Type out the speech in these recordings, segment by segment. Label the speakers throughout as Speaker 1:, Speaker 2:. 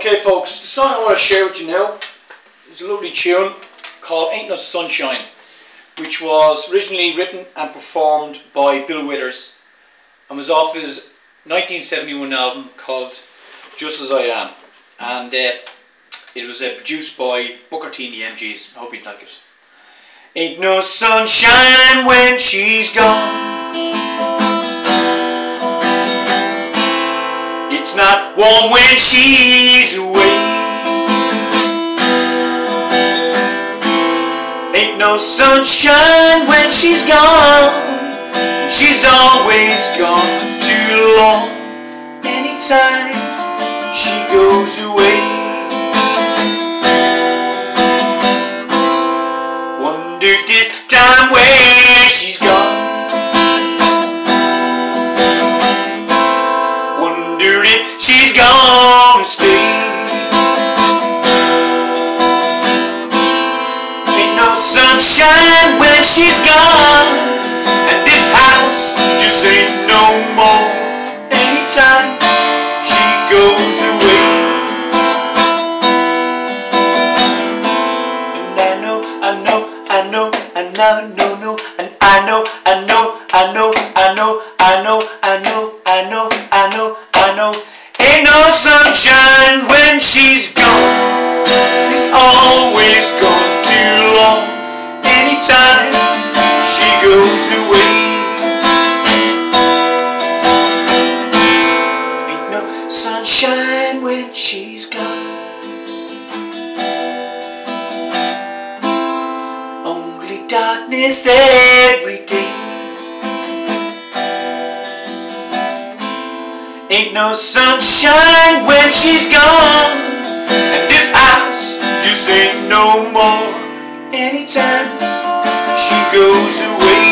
Speaker 1: Okay folks, the song I want to share with you now is a lovely tune called Ain't No Sunshine which was originally written and performed by Bill Withers and was off his 1971 album called Just As I Am and uh, it was uh, produced by Booker T and the MGs. I hope you'd like it. Ain't no sunshine when she's gone warm when she's away. Ain't no sunshine when she's gone. She's always gone too long. Anytime she goes away. Wonder this time where she's gone. Sunshine when she's gone, and this house just ain't no more. Anytime she goes away, and I know, I know, I know, I know, no, and I know, I know, I know, I know, I know, I know, I know, I know, I know. Ain't no sunshine when she's gone. Goes away. Ain't no sunshine when she's gone. Only darkness every day. Ain't no sunshine when she's gone And this house just ain't no more Anytime she goes away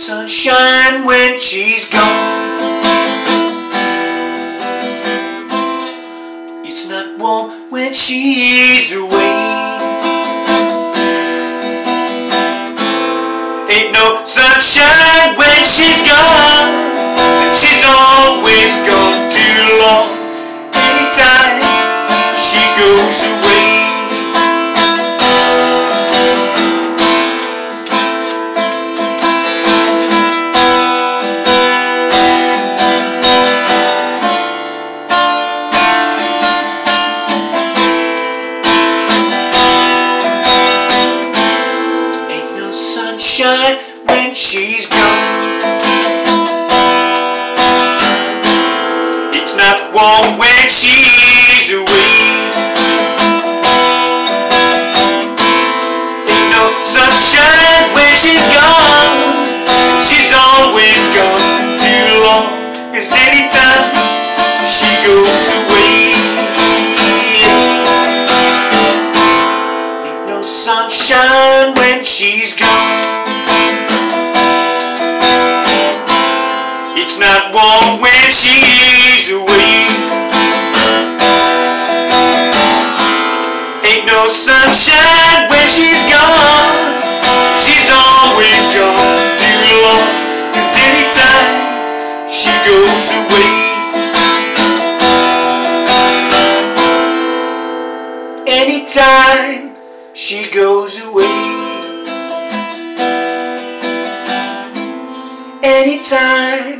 Speaker 1: sunshine when she's gone It's not warm when she's away. Ain't no sunshine when she's gone. Sunshine when she's gone. It's not warm when she's away. Ain't no sunshine when she's gone. She's always gone too long. Cause anytime when she's away. Ain't no sunshine when she's gone. She's always gone too long. Cause anytime she goes away. Anytime she goes away. Anytime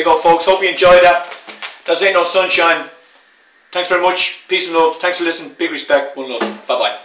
Speaker 1: You go, folks. Hope you enjoyed that. That's Ain't No Sunshine. Thanks very much. Peace and love. Thanks for listening. Big respect. One love. Bye bye.